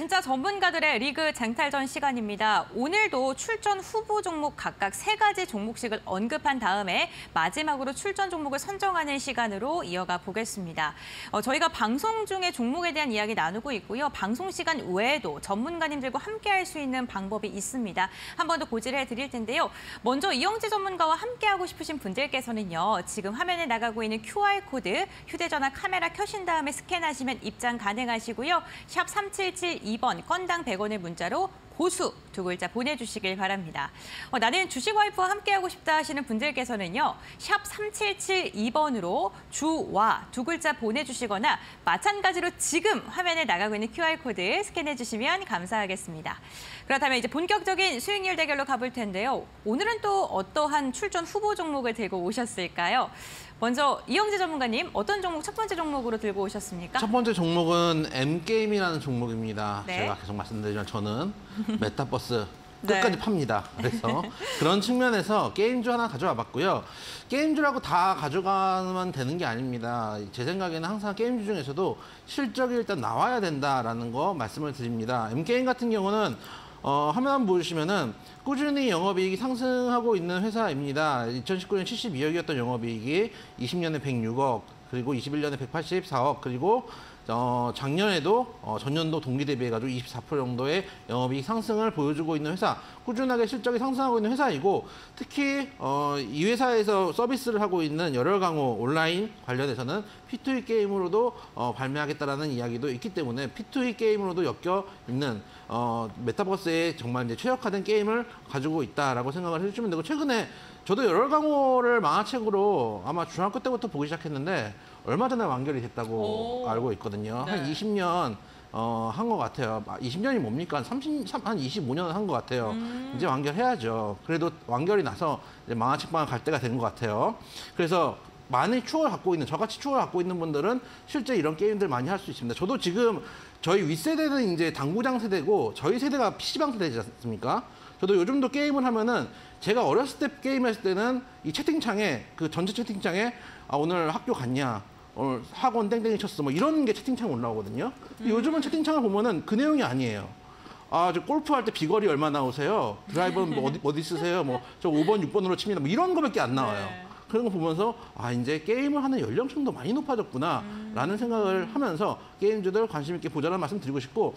진짜 전문가들의 리그 쟁탈전 시간입니다. 오늘도 출전 후보 종목 각각 세 가지 종목씩을 언급한 다음에 마지막으로 출전 종목을 선정하는 시간으로 이어가 보겠습니다. 어, 저희가 방송 중에 종목에 대한 이야기 나누고 있고요. 방송 시간 외에도 전문가님들과 함께 할 수 있는 방법이 있습니다. 한 번 더 고지를 해드릴 텐데요. 먼저 이영지 전문가와 함께하고 싶으신 분들께서는요. 지금 화면에 나가고 있는 QR코드 휴대전화 카메라 켜신 다음에 스캔하시면 입장 가능하시고요. 샵 3777 2번 건당 100원의 문자로 고수 두 글자 보내주시길 바랍니다. 어, 나는 주식 와이프와 함께하고 싶다 하시는 분들께서는요. 샵 3772번으로 주와 두 글자 보내주시거나 마찬가지로 지금 화면에 나가고 있는 QR코드 스캔해주시면 감사하겠습니다. 그렇다면 이제 본격적인 수익률 대결로 가볼 텐데요. 오늘은 또 어떠한 출전 후보 종목을 들고 오셨을까요? 먼저 이영재 전문가님 어떤 종목 첫 번째 종목으로 들고 오셨습니까? 첫 번째 종목은 M게임이라는 종목입니다. 네. 제가 계속 말씀드리지만 저는 메타버스 네. 끝까지 팝니다. 그래서 그런 측면에서 게임주 하나 가져와 봤고요. 게임주라고 다 가져가면 되는 게 아닙니다. 제 생각에는 항상 게임주 중에서도 실적이 일단 나와야 된다라는 거 말씀을 드립니다. M게임 같은 경우는 어, 화면 한번 보시면은 꾸준히 영업이익이 상승하고 있는 회사입니다. 2019년 72억이었던 영업이익이 20년에 106억, 그리고 21년에 184억, 그리고 어, 작년에도 어, 전년도 동기 대비해 가지고 24% 정도의 영업이익 상승을 보여주고 있는 회사, 꾸준하게 실적이 상승하고 있는 회사이고 특히 어, 이 회사에서 서비스를 하고 있는 열혈 강호 온라인 관련해서는 P2E 게임으로도 어, 발매하겠다라는 이야기도 있기 때문에 P2E 게임으로도 엮여 있는 어, 메타버스에 정말 이제 최적화된 게임을 가지고 있다라고 생각을 해주시면 되고 최근에 저도 열혈 강호를 만화책으로 아마 중학교 때부터 보기 시작했는데 얼마 전에 완결이 됐다고 오. 알고 있거든요. 한 네. 20년 20년 어, 한 것 같아요. 20년이 뭡니까? 한 30, 한 25년 한 것 같아요. 이제 완결해야죠. 그래도 완결이 나서 이제 만화책방을 갈 때가 된 것 같아요. 그래서 많이 추억을 갖고 있는, 저같이 추억을 갖고 있는 분들은 실제 이런 게임들 많이 할 수 있습니다. 저도 지금 저희 윗세대는 이제 당구장 세대고 저희 세대가 PC방 세대지 않습니까? 저도 요즘도 게임을 하면은 제가 어렸을 때 게임했을 때는 이 채팅창에 그 전체 채팅창에 아, 오늘 학교 갔냐? 오늘 학원 땡땡이 쳤어. 뭐 이런 게 채팅창에 올라오거든요. 근데 요즘은 채팅창을 보면은 그 내용이 아니에요. 아, 저 골프 할 때 비거리 얼마 나오세요? 드라이버는 뭐 어디, 어디 쓰세요? 뭐 저 5번, 6번으로 칩니다. 뭐 이런 거밖에 안 나와요. 네. 그런 거 보면서 아 이제 게임을 하는 연령층도 많이 높아졌구나 라는 생각을 하면서 게임주들 관심 있게 보자는 말씀 드리고 싶고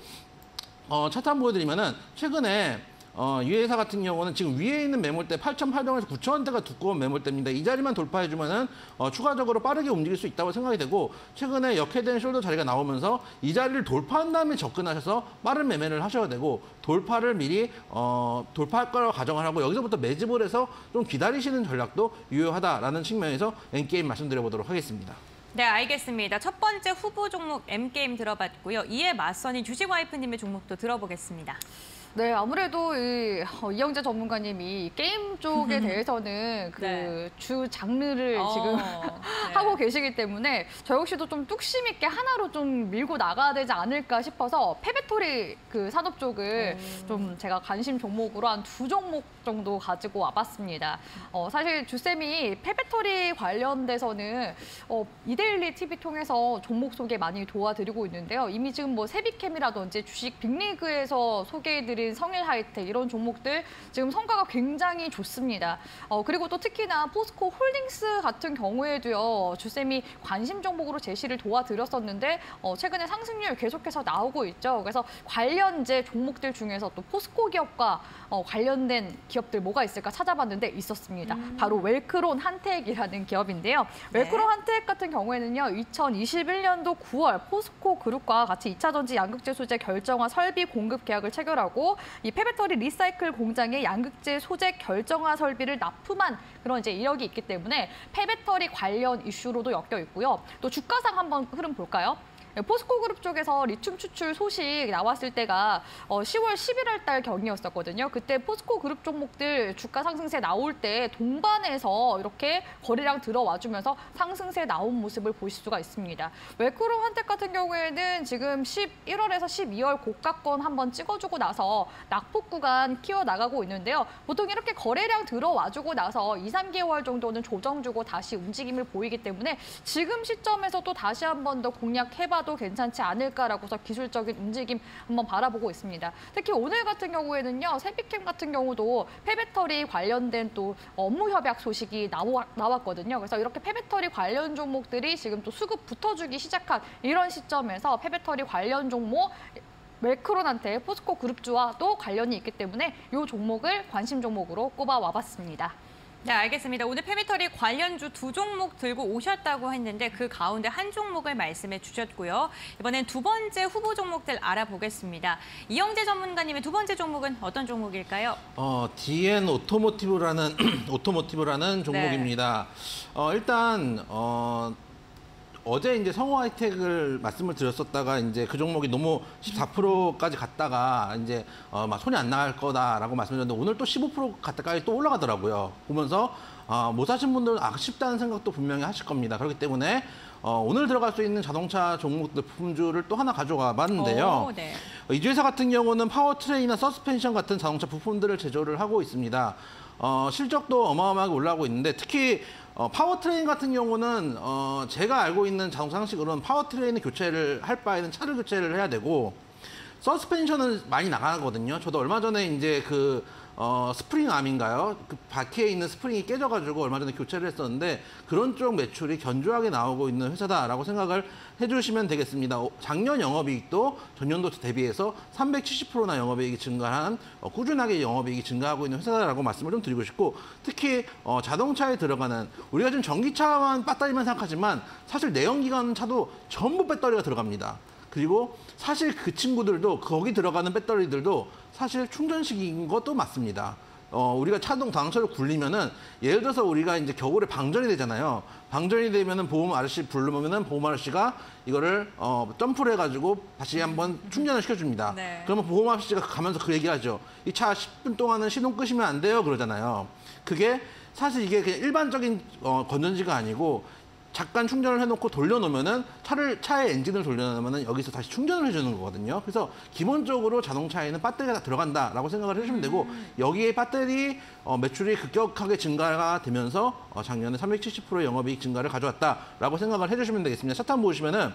어, 차트 한번 보여드리면은 최근에 어, 이 회사 같은 경우는 지금 위에 있는 매물대 8,800원에서 9,000원대가 두꺼운 매물대입니다. 이 자리만 돌파해주면은 어, 추가적으로 빠르게 움직일 수 있다고 생각이 되고 최근에 역회된 숄더 자리가 나오면서 이 자리를 돌파한 다음에 접근하셔서 빠른 매매를 하셔야 되고 돌파를 미리 어, 돌파할 거라고 가정을 하고 여기서부터 매집을 해서 좀 기다리시는 전략도 유효하다라는 측면에서 N게임 말씀드려보도록 하겠습니다. 네, 알겠습니다. 첫 번째 후보 종목 M게임 들어봤고요. 이에 맞서는 주식 와이프님의 종목도 들어보겠습니다. 네, 아무래도 이, 어, 이영재 전문가님이 게임 쪽에 대해서는 그 네. 주 장르를 어, 지금 네. 하고 계시기 때문에 저 역시도 좀 뚝심 있게 하나로 좀 밀고 나가야 되지 않을까 싶어서 폐배터리 그 산업 쪽을 좀 제가 관심 종목으로 한 두 종목 정도 가지고 와봤습니다. 어, 사실 주쌤이 폐배터리 관련돼서는 어, 이데일리 TV 통해서 종목 소개 많이 도와드리고 있는데요. 이미 지금 뭐 새빗켐이라든지 주식 빅리그에서 소개해드린 성일 하이텍 이런 종목들 지금 성과가 굉장히 좋습니다. 어, 그리고 또 특히나 포스코 홀딩스 같은 경우에도요. 주쌤이 관심 종목으로 제시를 도와드렸었는데 어, 최근에 상승률 계속해서 나오고 있죠. 그래서 관련제 종목들 중에서 또 포스코 기업과 어, 관련된 기업들 뭐가 있을까 찾아봤는데 있었습니다. 바로 웰크론 한텍이라는 기업인데요. 네. 웰크론 한텍 같은 경우에는요. 2021년도 9월 포스코 그룹과 같이 2차 전지 양극재 소재 결정화 설비 공급 계약을 체결하고 이 폐배터리 recycle 공장에 양극재 소재 결정화 설비를 납품한 그런 이제 이력이 있기 때문에 폐배터리 관련 이슈로도 엮여 있고요. 또 주가상 한번 흐름 볼까요? 네, 포스코 그룹 쪽에서 리튬 추출 소식 나왔을 때가 어, 10월 11월 달 경이었었거든요. 그때 포스코 그룹 종목들 주가 상승세 나올 때 동반해서 이렇게 거래량 들어와주면서 상승세 나온 모습을 보실 수가 있습니다. 웰크론한텍 같은 경우에는 지금 11월에서 12월 고가권 한번 찍어주고 나서 낙폭 구간 키워 나가고 있는데요. 보통 이렇게 거래량 들어와주고 나서 2, 3개월 정도는 조정 주고 다시 움직임을 보이기 때문에 지금 시점에서 또 다시 한번 더 공략해봐 해봐도 괜찮지 않을까라고서 기술적인 움직임 한번 바라보고 있습니다. 특히 오늘 같은 경우에는요, 세비캠 같은 경우도 폐배터리 관련된 또 업무 협약 소식이 나왔거든요. 그래서 이렇게 폐배터리 관련 종목들이 지금 또 수급 붙어주기 시작한 이런 시점에서 폐배터리 관련 종목 웰크론한테 포스코 그룹주와도 관련이 있기 때문에 이 종목을 관심 종목으로 꼽아 와봤습니다. 네, 알겠습니다. 오늘 폐배터리 관련주 두 종목 들고 오셨다고 했는데 그 가운데 한 종목을 말씀해 주셨고요. 이번엔 두 번째 후보 종목들 알아보겠습니다. 이영재 전문가님의 두 번째 종목은 어떤 종목일까요? 어, DN 오토모티브라는 오토모티브라는 종목입니다. 어, 일단 어, 어제 이제 성일 하이텍을 말씀을 드렸었다가 이제 그 종목이 너무 14%까지 갔다가 이제 어, 막 손이 안 나갈 거다라고 말씀드렸는데 오늘 또 15% 가까이까지 또 올라가더라고요. 보면서 어, 못 사신 분들은 아쉽다는 생각도 분명히 하실 겁니다. 그렇기 때문에 어, 오늘 들어갈 수 있는 자동차 종목들 부품주를 또 하나 가져가 봤는데요. 오, 네. 이 회사 같은 경우는 파워트레인이나 서스펜션 같은 자동차 부품들을 제조를 하고 있습니다. 어, 실적도 어마어마하게 올라가고 있는데 특히 어, 파워트레인 같은 경우는 어, 제가 알고 있는 자동차 상식으로는 파워트레인을 교체를 할 바에는 차를 교체를 해야 되고 서스펜션은 많이 나가거든요. 저도 얼마 전에 이제 그 어, 스프링 암인가요? 그 바퀴에 있는 스프링이 깨져가지고 얼마 전에 교체를 했었는데 그런 쪽 매출이 견조하게 나오고 있는 회사다라고 생각을 해주시면 되겠습니다. 어, 작년 영업이익도 전년도 대비해서 370%나 영업이익이 증가한 어, 꾸준하게 영업이익이 증가하고 있는 회사다라고 말씀을 좀 드리고 싶고 특히 어, 자동차에 들어가는 우리가 지금 전기차만 배터리만 생각하지만 사실 내연기관 차도 전부 배터리가 들어갑니다. 그리고 사실 그 친구들도 거기 들어가는 배터리들도 사실 충전식인 것도 맞습니다. 어, 우리가 차동 당처를 굴리면은 예를 들어서 우리가 이제 겨울에 방전이 되잖아요. 방전이 되면은 보험 아저씨 부르면은 보험 아저씨가 이거를 어, 점프를 해가지고 다시 한번 충전을 시켜줍니다. 네. 그러면 보험 아저씨가 가면서 그 얘기하죠. 이 차 10분 동안은 시동 끄시면 안 돼요. 그러잖아요. 그게 사실 이게 그냥 일반적인 어, 건전지가 아니고 잠깐 충전을 해놓고 돌려놓으면은 차를 차의 엔진을 돌려놓으면은 여기서 다시 충전을 해주는 거거든요. 그래서 기본적으로 자동차에는 배터리가 다 들어간다라고 생각을 해주시면 되고 여기에 배터리 어, 매출이 급격하게 증가가 되면서 어, 작년에 370%의 영업이익 증가를 가져왔다라고 생각을 해주시면 되겠습니다. 차트 한번 보시면은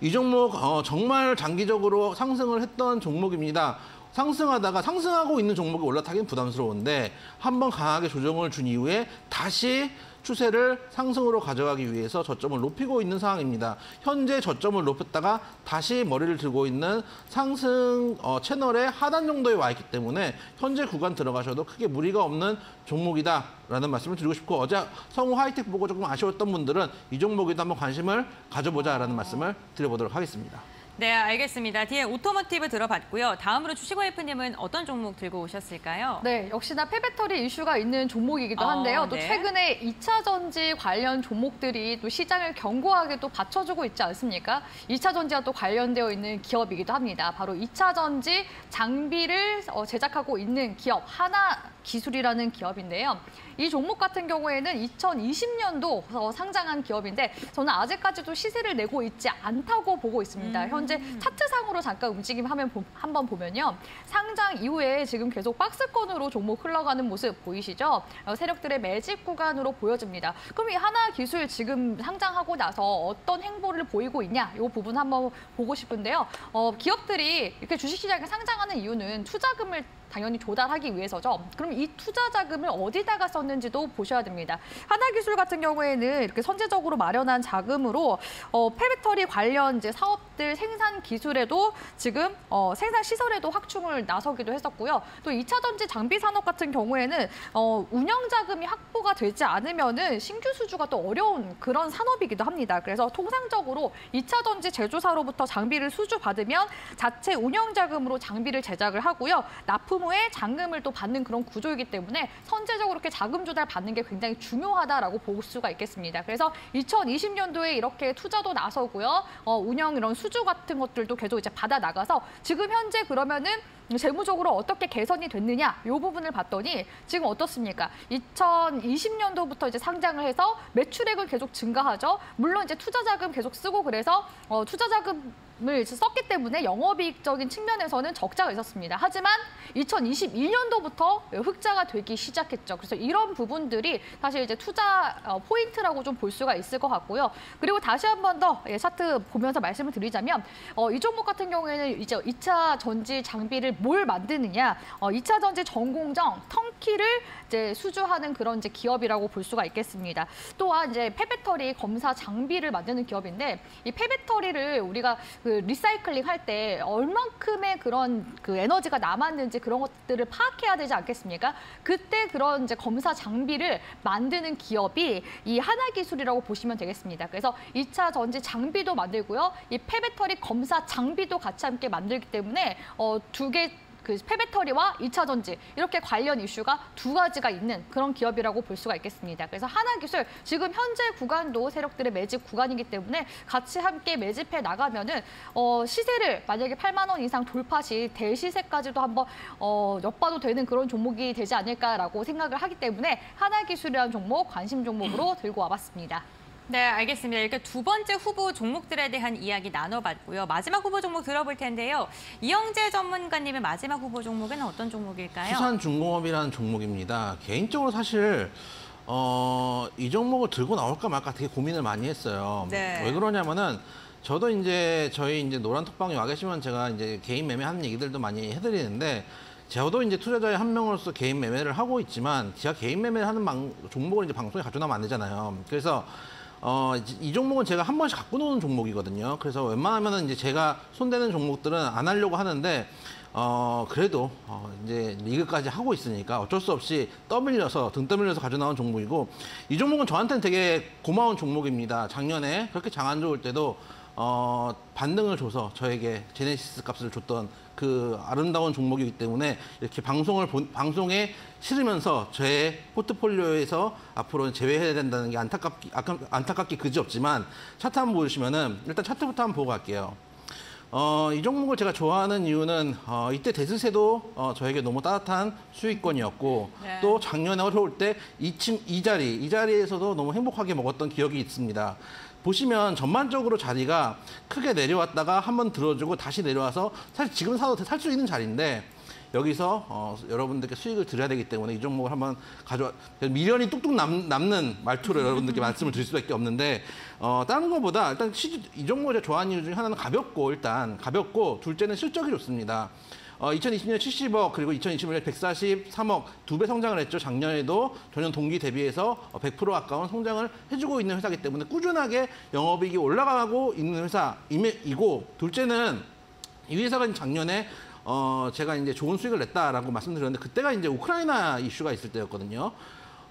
이 종목 어, 정말 장기적으로 상승을 했던 종목입니다. 상승하다가 상승하고 있는 종목이 올라타긴 부담스러운데 한번 강하게 조정을 준 이후에 다시 추세를 상승으로 가져가기 위해서 저점을 높이고 있는 상황입니다. 현재 저점을 높였다가 다시 머리를 들고 있는 상승 어, 채널의 하단 정도에 와 있기 때문에 현재 구간 들어가셔도 크게 무리가 없는 종목이다라는 말씀을 드리고 싶고 어제 성우 하이텍 보고 조금 아쉬웠던 분들은 이 종목에도 한번 관심을 가져보자라는 말씀을 드려보도록 하겠습니다. 네, 알겠습니다. DN 오토모티브 들어봤고요. 다음으로 주식와이프님은 어떤 종목 들고 오셨을까요? 네, 역시나 폐배터리 이슈가 있는 종목이기도 어, 한데요. 또 네. 최근에 2차 전지 관련 종목들이 또 시장을 견고하게 또 받쳐주고 있지 않습니까? 2차 전지와 또 관련되어 있는 기업이기도 합니다. 바로 2차 전지 장비를 어, 제작하고 있는 기업 하나 기술이라는 기업인데요. 이 종목 같은 경우에는 2020년도 어, 상장한 기업인데 저는 아직까지도 시세를 내고 있지 않다고 보고 있습니다. 현재 차트상으로 잠깐 움직임 하면 보- 한번 보면요. 상장 이후에 지금 계속 박스권으로 종목 흘러가는 모습 보이시죠? 어, 세력들의 매집 구간으로 보여집니다. 그럼 이 하나 기술 지금 상장하고 나서 어떤 행보를 보이고 있냐? 이 부분 한번 보고 싶은데요. 어, 기업들이 이렇게 주식시장에 상장하는 이유는 투자금을 당연히 조달하기 위해서죠. 그럼 이 투자 자금을 어디다가 썼는지도 보셔야 됩니다. 하나기술 같은 경우에는 이렇게 선제적으로 마련한 자금으로 어, 폐배터리 관련 이제 사업들 생산 기술에도 지금 어, 생산 시설에도 확충을 나서기도 했었고요. 또 2차 전지 장비 산업 같은 경우에는 어, 운영 자금이 확보가 되지 않으면은 신규 수주가 또 어려운 그런 산업이기도 합니다. 그래서 통상적으로 2차 전지 제조사로부터 장비를 수주 받으면 자체 운영 자금으로 장비를 제작을 하고요. 납품 후에 잔금을 또 받는 그런 구조이기 때문에 선제적으로 이렇게 자금 조달 받는 게 굉장히 중요하다라고 볼 수가 있겠습니다. 그래서 2020년도에 이렇게 투자도 나서고요. 어, 운영 이런 수주 같은 것들도 계속 이제 받아 나가서 지금 현재 그러면은 재무적으로 어떻게 개선이 됐느냐 이 부분을 봤더니 지금 어떻습니까? 2020년도부터 이제 상장을 해서 매출액은 계속 증가하죠. 물론 이제 투자 자금 계속 쓰고 그래서 어, 투자 자금 썼기 때문에 영업이익적인 측면에서는 적자가 있었습니다. 하지만 2021년도부터 흑자가 되기 시작했죠. 그래서 이런 부분들이 사실 이제 투자 어, 포인트라고 좀 볼 수가 있을 것 같고요. 그리고 다시 한 번더 예, 차트 보면서 말씀을 드리자면 어, 이 종목 같은 경우에는 이제 2차 전지 장비를 뭘 만드느냐, 어, 2차 전지 전공정 턴키를 이제 수주하는 그런 이제 기업이라고 볼 수가 있겠습니다. 또한 이제 폐배터리 검사 장비를 만드는 기업인데 이 폐배터리를 우리가 그 리사이클링 할 때 얼만큼의 그런 그 에너지가 남았는지 그런 것들을 파악해야 되지 않겠습니까? 그때 그런 이제 검사 장비를 만드는 기업이 이 하나 기술이라고 보시면 되겠습니다. 그래서 2차 전지 장비도 만들고요. 이 폐배터리 검사 장비도 같이 함께 만들기 때문에 어, 두개 그 폐배터리와 2차 전지 이렇게 관련 이슈가 두 가지가 있는 그런 기업이라고 볼 수가 있겠습니다. 그래서 하나기술 지금 현재 구간도 세력들의 매집 구간이기 때문에 같이 함께 매집해 나가면은 어, 시세를 만약에 8만 원 이상 돌파 시 대시세까지도 한번 어, 엿봐도 되는 그런 종목이 되지 않을까라고 생각을 하기 때문에 하나기술이라는 종목 관심 종목으로 들고 와봤습니다. 네, 알겠습니다. 이렇게 두 번째 후보 종목들에 대한 이야기 나눠봤고요. 마지막 후보 종목 들어볼 텐데요. 이영재 전문가님의 마지막 후보 종목은 어떤 종목일까요? 수산중공업이라는 종목입니다. 개인적으로 사실 어, 이 종목을 들고 나올까 말까 되게 고민을 많이 했어요. 네. 왜 그러냐면은 저도 이제 저희 이제 노란 톡방에 와 계시면 제가 이제 개인 매매하는 얘기들도 많이 해드리는데 저도 이제 투자자의 한 명으로서 개인 매매를 하고 있지만 제가 개인 매매를 하는 방- 종목을 이제 방송에 가져나면 안 되잖아요. 그래서 어, 이- 이 종목은 제가 한 번씩 갖고 노는 종목이거든요. 그래서 웬만하면은 이제 제가 손대는 종목들은 안 하려고 하는데, 어, 그래도, 어, 이제 리그까지 하고 있으니까 어쩔 수 없이 떠밀려서, 등 떠밀려서 가져나온 종목이고, 이 종목은 저한테는 되게 고마운 종목입니다. 작년에 그렇게 장 안 좋을 때도, 어, 반등을 줘서 저에게 제네시스 값을 줬던 그 아름다운 종목이기 때문에 이렇게 방송을 본, 방송에 실으면서 제 포트폴리오에서 앞으로 제외해야 된다는 게 안타깝기, 안타깝기 그지없지만 차트 한번 보시면은 일단 차트부터 한번 보고 갈게요. 어, 이 종목을 제가 좋아하는 이유는 어, 이때 대스세도 어, 저에게 너무 따뜻한 수익권이었고 네. 또 작년에 어려울 때 이 층, 이 자리, 이 자리에서도 너무 행복하게 먹었던 기억이 있습니다. 보시면 전반적으로 자리가 크게 내려왔다가 한번 들어주고 다시 내려와서 사실 지금 사도 살 수 있는 자리인데 여기서 어, 여러분들께 수익을 드려야 되기 때문에 이 종목을 한번 가져와 미련이 뚝뚝 남, 남는 말투로 여러분들께 말씀을 드릴 수밖에 없는데 어, 다른 것보다 일단 시, 이 종목을 제가 좋아하는 이유 중에 하나는 가볍고 일단 가볍고 둘째는 실적이 좋습니다. 어, 2020년 70억 그리고 2021년 143억 두 배 성장을 했죠. 작년에도 전년 동기 대비해서 100% 가까운 성장을 해주고 있는 회사이기 때문에 꾸준하게 영업이익이 올라가고 있는 회사이고 둘째는 이 회사가 작년에 어 제가 이제 좋은 수익을 냈다라고 말씀드렸는데 그때가 이제 우크라이나 이슈가 있을 때였거든요.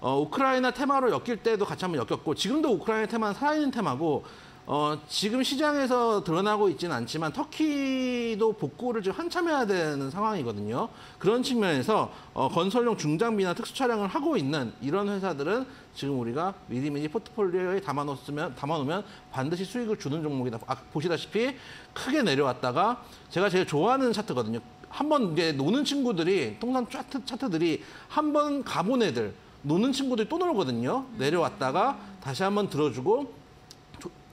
어 우크라이나 테마로 엮일 때도 같이 한번 엮였고 지금도 우크라이나 테마는 살아있는 테마고 어 지금 시장에서 드러나고 있지는 않지만 터키도 복구를 지금 한참 해야 되는 상황이거든요. 그런 측면에서 어 건설용 중장비나 특수 차량을 하고 있는 이런 회사들은 지금 우리가 미리미리 포트폴리오에 담아놓으면 담아놓으면 반드시 수익을 주는 종목이다. 아, 보시다시피 크게 내려왔다가 제가 제일 좋아하는 차트거든요. 한번 이제 노는 친구들이 통상 차트 차트들이 한 번 가본 애들 노는 친구들이 또 놀거든요. 내려왔다가 다시 한번 들어주고 조-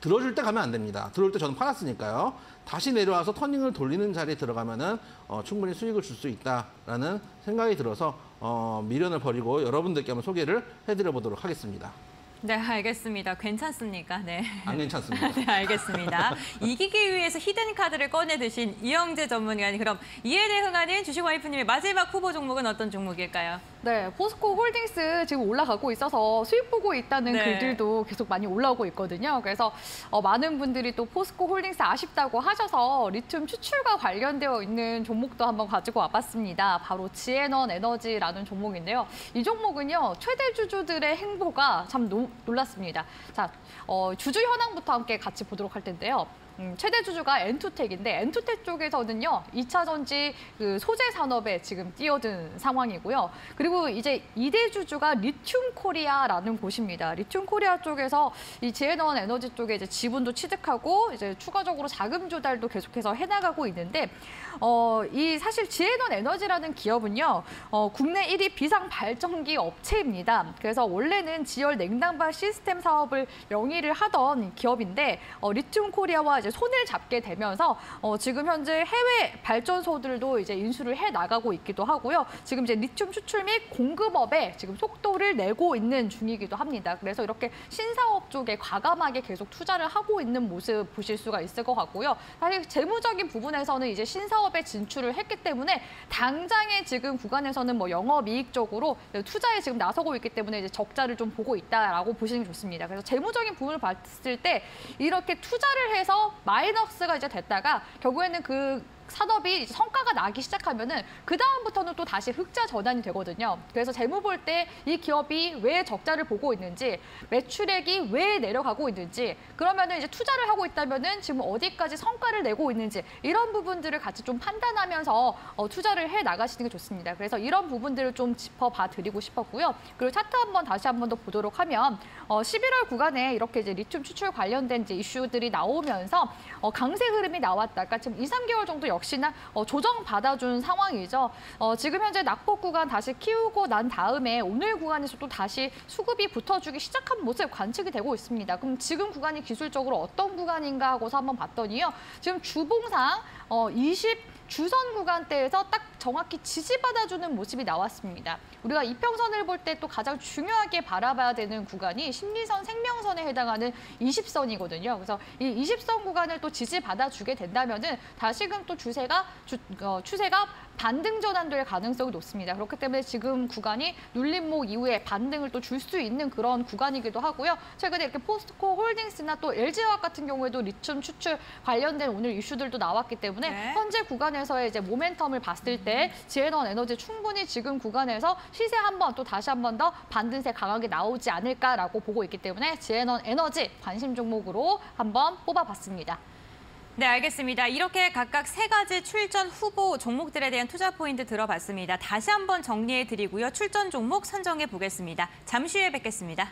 들어줄 때 가면 안 됩니다. 들어올 때 저는 팔았으니까요. 다시 내려와서 터닝을 돌리는 자리에 들어가면은 어, 충분히 수익을 줄 수 있다라는 생각이 들어서 어, 미련을 버리고 여러분들께 한번 소개를 해드려 보도록 하겠습니다. 네, 알겠습니다. 괜찮습니까? 네. 안 괜찮습니다. 네, 알겠습니다. 이기기 위해서 히든 카드를 꺼내 드신 이영재 전문가님, 그럼 이에 대응하는 주식 와이프님의 마지막 후보 종목은 어떤 종목일까요? 네, 포스코 홀딩스 지금 올라가고 있어서 수익 보고 있다는 네. 글들도 계속 많이 올라오고 있거든요. 그래서 어, 많은 분들이 또 포스코 홀딩스 아쉽다고 하셔서 리튬 추출과 관련되어 있는 종목도 한번 가지고 와봤습니다. 바로 지엔원 에너지라는 종목인데요. 이 종목은요, 최대 주주들의 행보가 참 노- 놀랐습니다. 자, 어, 주주 현황부터 함께 같이 보도록 할 텐데요. 음, 최대 주주가 엔투텍인데 엔투텍 쪽에서는요 2차 전지 그 소재 산업에 지금 뛰어든 상황이고요. 그리고 이제 2대 주주가 리튬 코리아라는 곳입니다. 리튬 코리아 쪽에서 이 지엔원 에너지 쪽에 이제 지분도 취득하고 이제 추가적으로 자금 조달도 계속해서 해나가고 있는데 어, 이 사실 지엔원 에너지라는 기업은요 어, 국내 1위 비상 발전기 업체입니다. 그래서 원래는 지열 냉난방 시스템 사업을 영위를 하던 기업인데 어, 리튬 코리아와 이제 손을 잡게 되면서 어, 지금 현재 해외 발전소들도 이제 인수를 해 나가고 있기도 하고요. 지금 이제 리튬 추출 및 공급업에 지금 속도를 내고 있는 중이기도 합니다. 그래서 이렇게 신사업 쪽에 과감하게 계속 투자를 하고 있는 모습 보실 수가 있을 것 같고요. 사실 재무적인 부분에서는 이제 신사업 에 진출을 했기 때문에 당장의 지금 구간에서는 뭐 영업이익 적으로 투자에 지금 나서고 있기 때문에 이제 적자를 좀 보고 있다라고 보시는 게 좋습니다. 그래서 재무적인 부분을 봤을 때 이렇게 투자를 해서 마이너스가 이제 됐다가 결국에는 그 산업이 성과가 나기 시작하면은 그 다음부터는 또 다시 흑자 전환이 되거든요. 그래서 재무 볼 때 이 기업이 왜 적자를 보고 있는지, 매출액이 왜 내려가고 있는지, 그러면은 이제 투자를 하고 있다면은 지금 어디까지 성과를 내고 있는지 이런 부분들을 같이 좀 판단하면서 어, 투자를 해 나가시는 게 좋습니다. 그래서 이런 부분들을 좀 짚어봐 드리고 싶었고요. 그리고 차트 한번 다시 한번 더 보도록 하면 어, 11월 구간에 이렇게 이제 리튬 추출 관련된 이제 이슈들이 나오면서 어, 강세 흐름이 나왔다가 지금 2, 3개월 정도 역시나 어, 조정 받아준 상황이죠. 어, 지금 현재 낙폭 구간 다시 키우고 난 다음에 오늘 구간에서 또 다시 수급이 붙어주기 시작한 모습 관측이 되고 있습니다. 그럼 지금 구간이 기술적으로 어떤 구간인가 하고서 한번 봤더니요. 지금 주봉상 어, 20 주선 구간대에서 딱 정확히 지지받아주는 모습이 나왔습니다. 우리가 이평선을 볼 때 또 가장 중요하게 바라봐야 되는 구간이 심리선 생명선에 해당하는 20선이거든요. 그래서 이 20선 구간을 또 지지받아주게 된다면 은 다시금 또 주세가 주, 어, 추세가 반등 전환될 가능성이 높습니다. 그렇기 때문에 지금 구간이 눌림목 이후에 반등을 또 줄 수 있는 그런 구간이기도 하고요. 최근에 이렇게 포스코 홀딩스나 또 LG화학 같은 경우에도 리튬 추출 관련된 오늘 이슈들도 나왔기 때문에 네. 현재 구간에서의 이제 모멘텀을 봤을 때 지에넌 에너지 충분히 지금 구간에서 시세 한 번 또 다시 한 번 더 반등세 강하게 나오지 않을까라고 보고 있기 때문에 지에넌 에너지 관심 종목으로 한번 뽑아봤습니다. 네, 알겠습니다. 이렇게 각각 세 가지 출전 후보 종목들에 대한 투자 포인트 들어봤습니다. 다시 한번 정리해 드리고요. 출전 종목 선정해 보겠습니다. 잠시 후에 뵙겠습니다.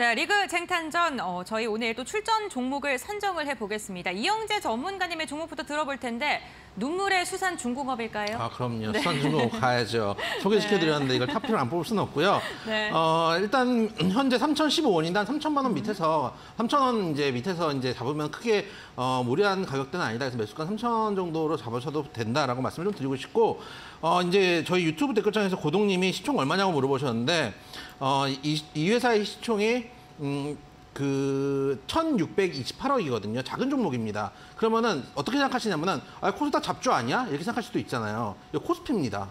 네, 리그 쟁탄전 어, 저희 오늘 또 출전 종목을 선정을 해 보겠습니다. 이영재 전문가님의 종목부터 들어볼 텐데 눈물의 수산 중공업일까요? 아, 그럼요. 수산 중공 가야죠. 소개시켜드렸는데 이걸 탑픽을 안 뽑을 수는 없고요. 네. 어, 일단 현재 3,015원인데 3,000만 원 밑에서 3,000원 이제 밑에서 이제 잡으면 크게 어, 무리한 가격대는 아니다. 그래서 매수가 3,000원 정도로 잡으셔도 된다라고 말씀을 좀 드리고 싶고 어, 이제 저희 유튜브 댓글창에서 고동님이 시총 얼마냐고 물어보셨는데 어, 이, 이 회사의 시총이 음, 그 1,628억이거든요. 작은 종목입니다. 그러면은 어떻게 생각하시냐면은 아, 코스닥 잡주 아니야? 이렇게 생각할 수도 있잖아요. 코스피입니다.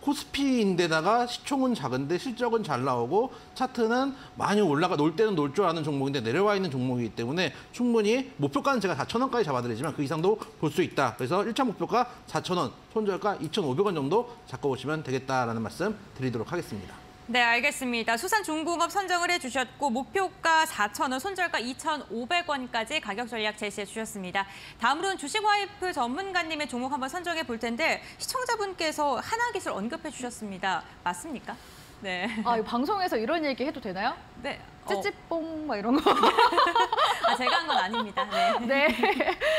코스피인데다가 시총은 작은데 실적은 잘 나오고 차트는 많이 올라가 놀 때는 놀 줄 아는 종목인데 내려와 있는 종목이기 때문에 충분히 목표가는 제가 4,000원까지 잡아드리지만 그 이상도 볼 수 있다. 그래서 1차 목표가 4,000원, 손절가 2,500원 정도 잡고 오시면 되겠다라는 말씀 드리도록 하겠습니다. 네, 알겠습니다. 수산 중공업 선정을 해주셨고 목표가 4,000원, 손절가 2,500원까지 가격 전략 제시해 주셨습니다. 다음으로는 주식 와이프 전문가님의 종목 한번 선정해 볼 텐데 시청자분께서 하나기술 언급해 주셨습니다. 맞습니까? 네. 아, 이 방송에서 이런 얘기 해도 되나요? 네. 어, 찌찌뽕 막 이런 거. 아, 제가 한 건 아닙니다. 네. 네.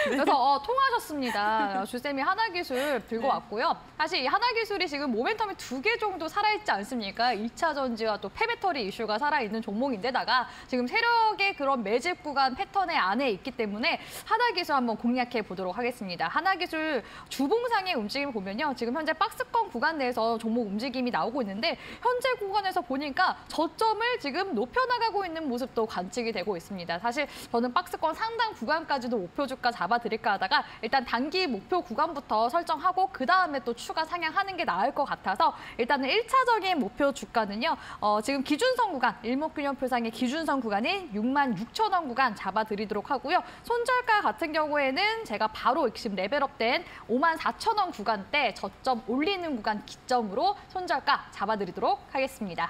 그래서 어, 통하셨습니다. 주쌤이 하나 기술 들고 네. 왔고요. 사실 이 하나 기술이 지금 모멘텀이 두 개 정도 살아있지 않습니까? 2차 전지와 또 폐배터리 이슈가 살아있는 종목인데다가 지금 세력의 그런 매집 구간 패턴의 안에 있기 때문에 하나 기술 한번 공략해 보도록 하겠습니다. 하나 기술 주봉상의 움직임을 보면요. 지금 현재 박스권 구간 내에서 종목 움직임이 나오고 있는데 현재 구간에서 보니까 저점을 지금 높여나가고 있는 모습도 관측이 되고 있습니다. 사실 저는 박스권 상당 구간까지도 목표 주가 잡아드릴까 하다가 일단 단기 목표 구간부터 설정하고 그 다음에 또 추가 상향하는 게 나을 것 같아서 일단은 일차적인 목표 주가는요. 어, 지금 기준선 구간, 일목균형표상의 기준선 구간인 6만 6천 원 구간 잡아드리도록 하고요. 손절가 같은 경우에는 제가 바로 지금 레벨업된 5만 4천 원 구간대 저점 올리는 구간 기점으로 손절가 잡아드리도록 하겠습니다.